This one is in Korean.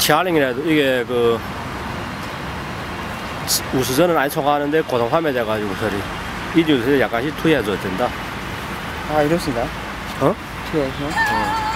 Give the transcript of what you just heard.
시알링이라도 이게 그 우수전은 아니 소가하는데 고동화면 돼가지고 소리 이주에서 약간씩 투여해줘야 된다 아 이렇습니다 어? 투여해서? 어.